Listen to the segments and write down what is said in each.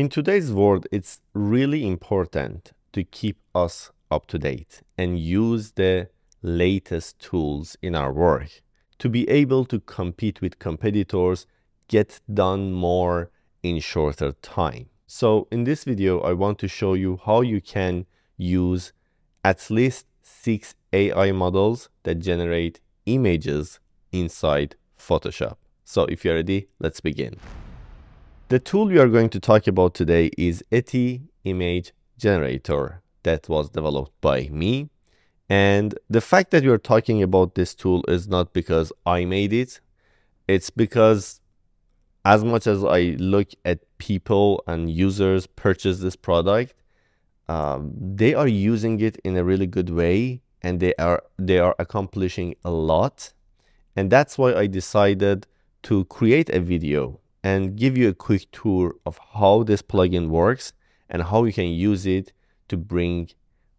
In today's world, it's really important to keep us up to date and use the latest tools in our work to be able to compete with competitors, get done more in shorter time. So in this video, I want to show you how you can use at least six AI models that generate images inside Photoshop. So if you're ready, let's begin. The tool we are going to talk about today is Eti Image Generator that was developed by me. And the fact that we're talking about this tool is not because I made it. It's because as much as I look at people and users purchase this product, um, they are using it in a really good way and they are they are accomplishing a lot. And that's why I decided to create a video and give you a quick tour of how this plugin works and how you can use it to bring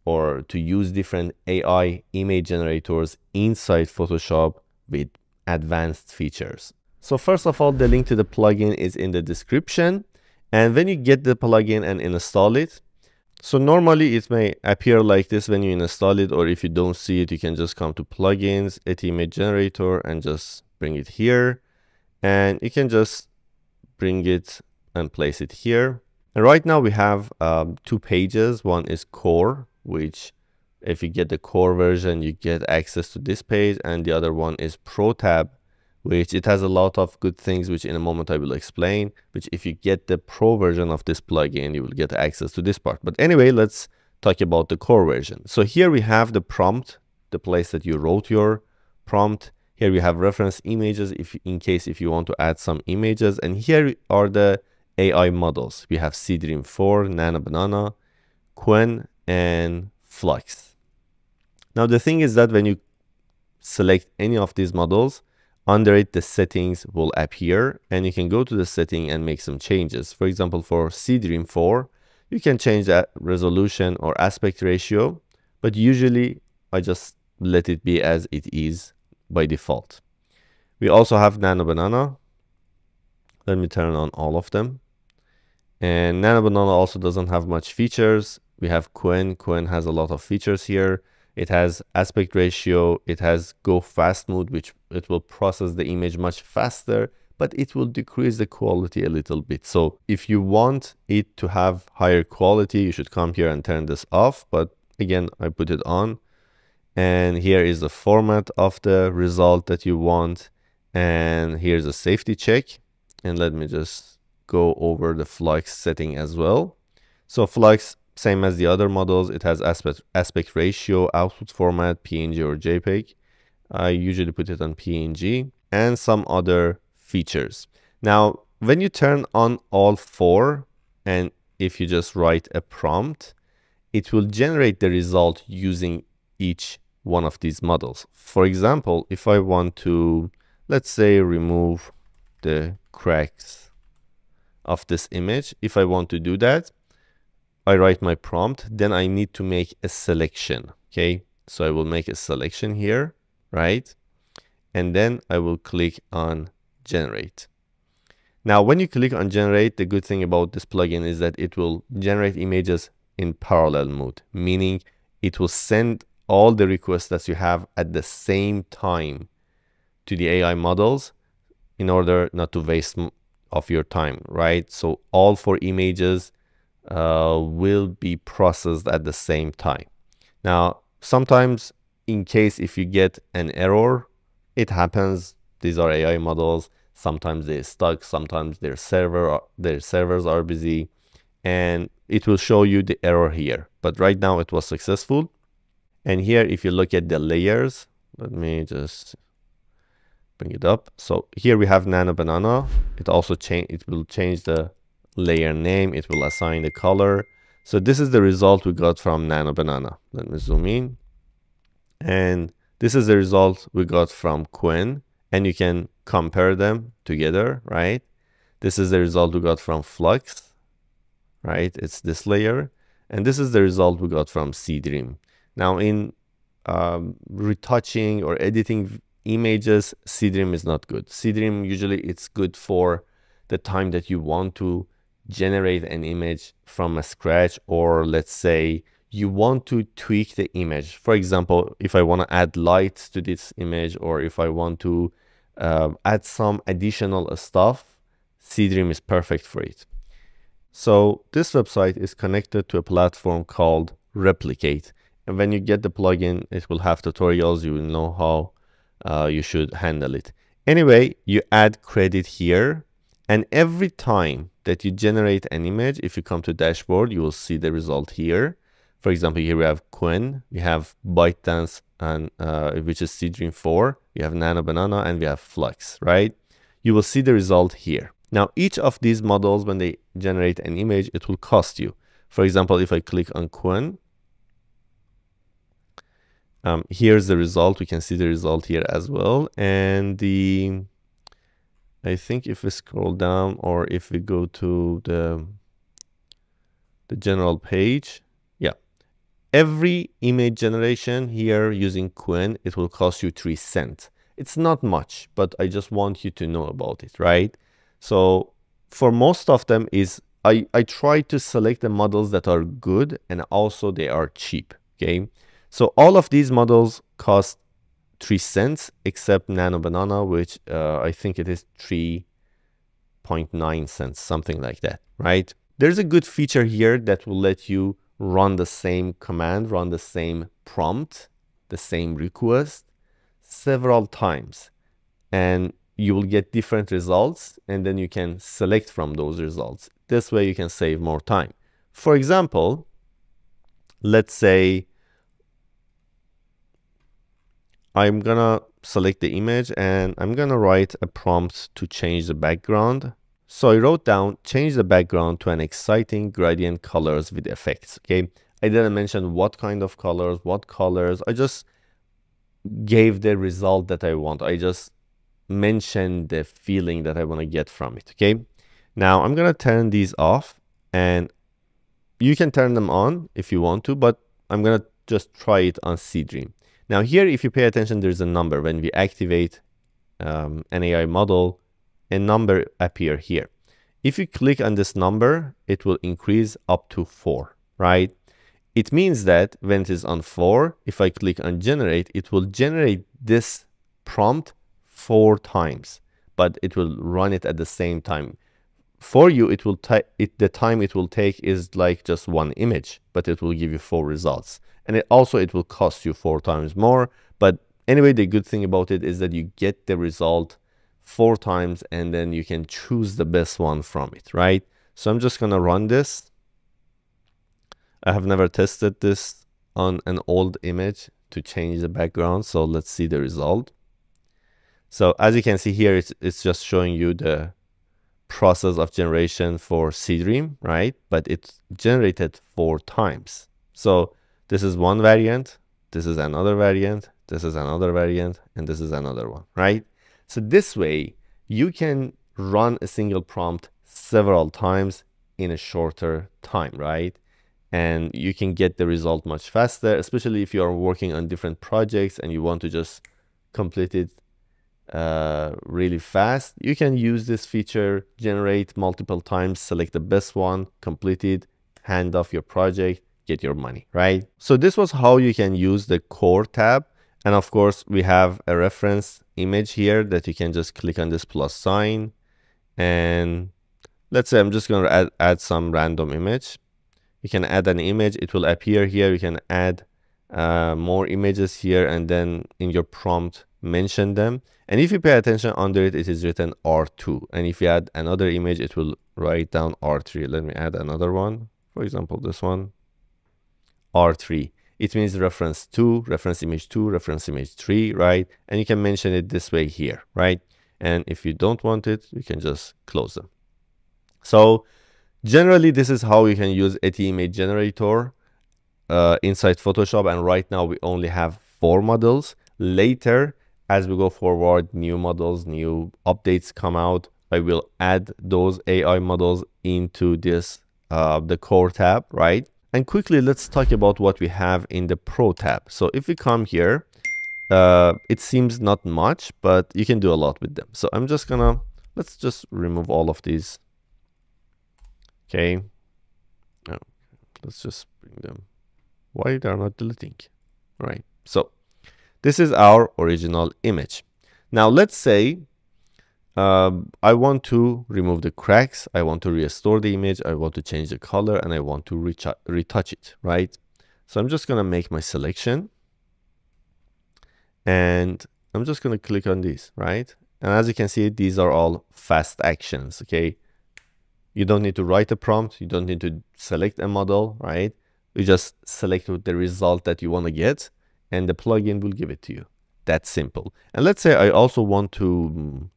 or to use different AI image generators inside Photoshop with advanced features. So first of all, the link to the plugin is in the description. And when you get the plugin and install it, so normally it may appear like this when you install it, or if you don't see it, you can just come to plugins, Eti image generator, and just bring it here. And you can just bring it and place it here. And right now we have um, two pages. One is core, which if you get the core version, you get access to this page. And the other one is pro tab, which it has a lot of good things, which in a moment I will explain, which if you get the pro version of this plugin, you will get access to this part. But anyway, let's talk about the core version. So here we have the prompt, the place that you wrote your prompt. Here we have reference images if in case if you want to add some images. And here are the AI models. We have Seedream 4, Nano Banana, Qwen, and Flux. Now the thing is that when you select any of these models, under it the settings will appear and you can go to the setting and make some changes. For example, for Seedream 4, you can change that resolution or aspect ratio, but usually I just let it be as it is by default. We also have Nano Banana. Let me turn on all of them. And Nano Banana also doesn't have much features. We have Qwen. Qwen has a lot of features here. It has aspect ratio. It has go fast mode, which it will process the image much faster, but it will decrease the quality a little bit. So if you want it to have higher quality, you should come here and turn this off. But again, I put it on and here is the format of the result that you want. And here's a safety check. And let me just go over the flux setting as well. So flux same as the other models it has aspect aspect ratio output format png or jpeg. I usually put it on png and some other features. Now when you turn on all four and if you just write a prompt it will generate the result using each one of these models. For example, if I want to, let's say, remove the cracks of this image, if I want to do that, I write my prompt, then I need to make a selection, okay? So I will make a selection here, right? And then I will click on generate. Now, when you click on generate, the good thing about this plugin is that it will generate images in parallel mode, meaning it will send all the requests that you have at the same time to the AI models in order not to waste of your time, right? So all four images uh, will be processed at the same time. Now, sometimes in case if you get an error, it happens. These are AI models. Sometimes they're stuck. Sometimes their server their servers are busy, and it will show you the error here. But right now it was successful. And here, if you look at the layers, let me just bring it up. So here we have Nano Banana. It also change. It will change the layer name. It will assign the color. So this is the result we got from Nano Banana. Let me zoom in. And this is the result we got from Qwen. And you can compare them together, right? This is the result we got from Flux, right? It's this layer. And this is the result we got from Seedream. Now in um, retouching or editing images, Seedream is not good. Seedream usually it's good for the time that you want to generate an image from a scratch or let's say you want to tweak the image. For example, if I want to add lights to this image or if I want to uh, add some additional stuff, Seedream is perfect for it. So this website is connected to a platform called Replicate. And when you get the plugin, it will have tutorials. You will know how uh, you should handle it. Anyway, you add credit here. And every time that you generate an image, if you come to dashboard, you will see the result here. For example, here we have Qwen, we have ByteDance, and uh, which is Seedream 4, we have Nano Banana, and we have Flux, right? You will see the result here. Now, each of these models, when they generate an image, it will cost you. For example, if I click on Qwen, um, here's the result. We can see the result here as well. And the, I think if we scroll down or if we go to the, the general page, yeah, every image generation here using Qwen, it will cost you three cents. It's not much, but I just want you to know about it, right? So for most of them is I, I try to select the models that are good and also they are cheap, okay? So all of these models cost 3 cents except Nano Banana, which uh, I think it is 3.9 cents, something like that, right? There's a good feature here that will let you run the same command, run the same prompt, the same request several times. And you will get different results and then you can select from those results. This way you can save more time. For example, let's say I'm gonna select the image and I'm gonna write a prompt to change the background. So I wrote down, change the background to an exciting gradient colors with effects, okay? I didn't mention what kind of colors, what colors, I just gave the result that I want. I just mentioned the feeling that I wanna get from it, okay? Now I'm gonna turn these off and you can turn them on if you want to, but I'm gonna just try it on Seedream. Now here, if you pay attention, there's a number. When we activate um, an AI model, a number appear here. If you click on this number, it will increase up to four, right? It means that when it is on four, if I click on generate, it will generate this prompt four times, but it will run it at the same time. For you, it will take the time it will take is like just one image, but it will give you four results. And it also it will cost you four times more. But anyway the good thing about it is that you get the result four times and then you can choose the best one from it right? So i'm just gonna run this. I have never tested this on an old image to change the background so let's see the result. So as you can see here it's, it's just showing you the process of generation for Seedream, right? But it's generated four times. So this is one variant, this is another variant, this is another variant, and this is another one, right? So this way, you can run a single prompt several times in a shorter time, right? And you can get the result much faster, especially if you are working on different projects and you want to just complete it uh, really fast. You can use this feature, generate multiple times, select the best one, complete it, hand off your project, get your money, right? So this was how you can use the core tab. And of course, we have a reference image here that you can just click on this plus sign. And let's say I'm just going to add, add some random image. You can add an image. It will appear here. You can add uh, more images here and then in your prompt mention them. And if you pay attention under it, it is written R2. And if you add another image, it will write down R3. Let me add another one. For example, this one. R3. It means reference 2, reference image 2, reference image 3, right? And you can mention it this way here, right? And if you don't want it, you can just close them. So generally, this is how you can use ET image generator uh, inside Photoshop. And right now we only have four models. Later, as we go forward, new models, new updates come out. I will add those AI models into this, uh, the core tab, right? And quickly, let's talk about what we have in the Pro tab. So if we come here, uh, it seems not much, but you can do a lot with them. So I'm just gonna, let's just remove all of these. Okay. Oh, let's just bring them. Why they're not deleting? Right. So this is our original image. Now let's say um, I want to remove the cracks. I want to restore the image. I want to change the color and I want to retouch it, right? So I'm just going to make my selection and I'm just going to click on these, right? And as you can see, these are all fast actions, okay? You don't need to write a prompt. You don't need to select a model, right? You just select the result that you want to get and the plugin will give it to you. That's simple. And let's say I also want to mm,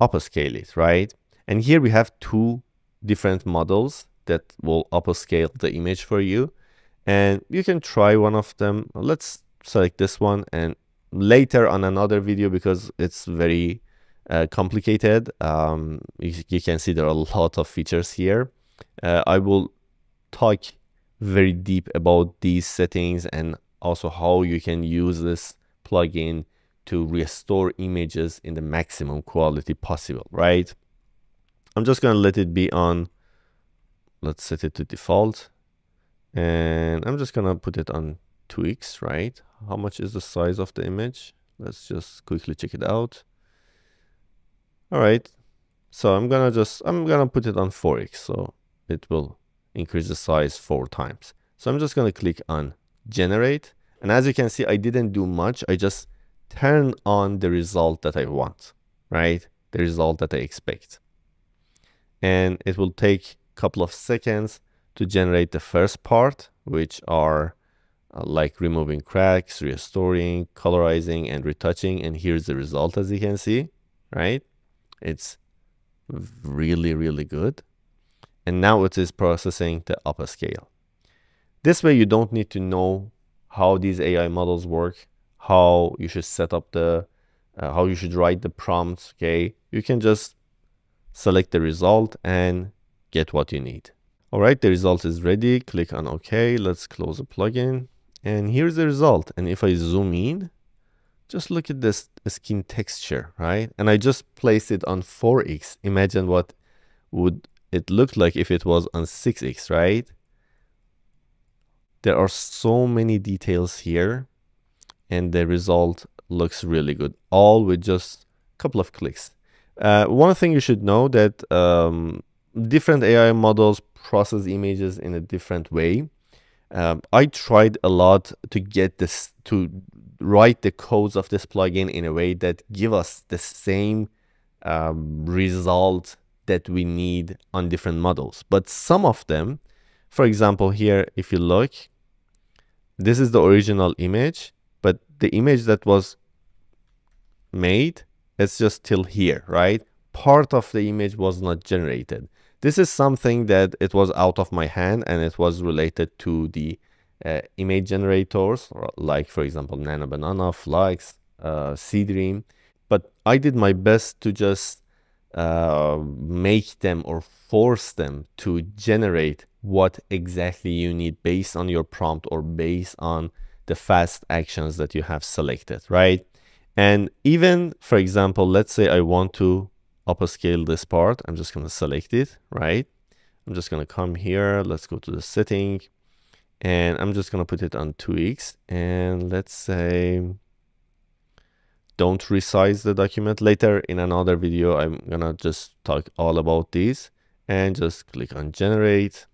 upscale it, right? And here we have two different models that will upscale the image for you. And you can try one of them. Let's select this one and later on another video because it's very uh, complicated. Um, you, you, can see there are a lot of features here. Uh, I will talk very deep about these settings and also how you can use this plugin to restore images in the maximum quality possible, right? I'm just going to let it be on, let's set it to default. And I'm just going to put it on 2x, right? How much is the size of the image? Let's just quickly check it out. All right. So I'm going to just, I'm going to put it on 4x. So it will increase the size four times. So I'm just going to click on generate. And as you can see, I didn't do much. I just turn on the result that I want, right? The result that I expect. And it will take a couple of seconds to generate the first part, which are uh, like removing cracks, restoring, colorizing, and retouching. And here's the result, as you can see, right? It's really, really good. And now it is processing the upper scale. This way, you don't need to know how these AI models work, how you should set up the, uh, how you should write the prompts, okay? You can just select the result and get what you need. All right, the result is ready. Click on OK. Let's close the plugin. And here's the result. And if I zoom in, just look at this skin texture, right? And I just placed it on 4x. Imagine what would it look like if it was on 6x, right? There are so many details here and the result looks really good, all with just a couple of clicks. Uh, one thing you should know that um, different AI models process images in a different way. Um, I tried a lot to get this to write the codes of this plugin in a way that give us the same um, result that we need on different models. But some of them, for example, here, if you look, this is the original image, but the image that was made, it's just still here, right? Part of the image was not generated. This is something that it was out of my hand and it was related to the uh, image generators, like for example, Nano Banana, Flux, uh. But I did my best to just uh, make them or force them to generate what exactly you need based on your prompt or based on the fast actions that you have selected, right? And even, for example, let's say I want to upscale this part. I'm just going to select it, right? I'm just going to come here. Let's go to the setting and I'm just going to put it on 2x and let's say don't resize the document later in another video i'm gonna just talk all about this. and just click on generate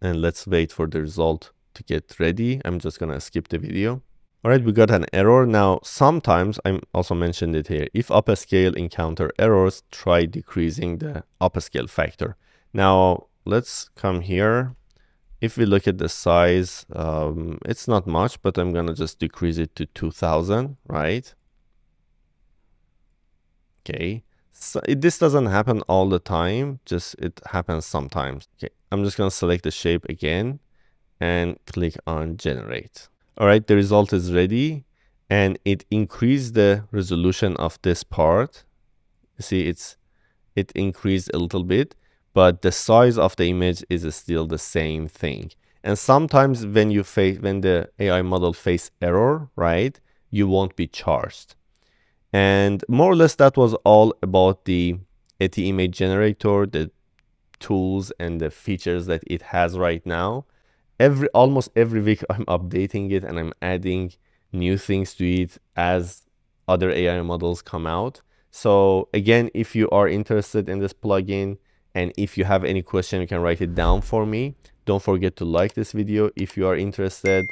and let's wait for the result to get ready i'm just gonna skip the video all right, we got an error. Now, sometimes, I also mentioned it here, if upscale encounter errors, try decreasing the upscale factor. Now, let's come here. If we look at the size, um, it's not much, but I'm gonna just decrease it to 2000, right? Okay, so it, this doesn't happen all the time, just it happens sometimes. Okay, I'm just gonna select the shape again and click on generate. All right, the result is ready and it increased the resolution of this part. You see, it's it increased a little bit, but the size of the image is still the same thing. And sometimes when you face when the AI model face error, right, you won't be charged. And more or less that was all about the ET image generator, the tools and the features that it has right now. Every almost every week I'm updating it and I'm adding new things to it as other AI models come out. So again, if you are interested in this plugin and if you have any question, you can write it down for me. Don't forget to like this video if you are interested.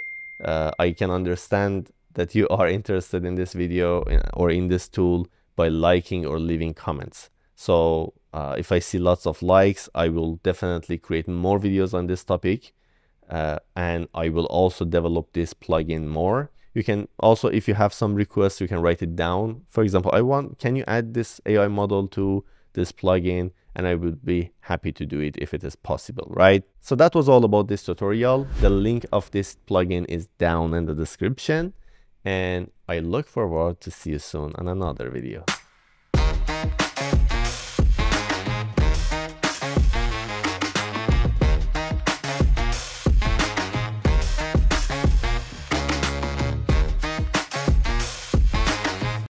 Uh, I can understand that you are interested in this video or in this tool by liking or leaving comments. So uh, if I see lots of likes, I will definitely create more videos on this topic. Uh, and I will also develop this plugin more. You can also, if you have some requests, you can write it down. For example, I want, can you add this AI model to this plugin? And I would be happy to do it if it is possible, right? So that was all about this tutorial. The link of this plugin is down in the description. And I look forward to see you soon on another video.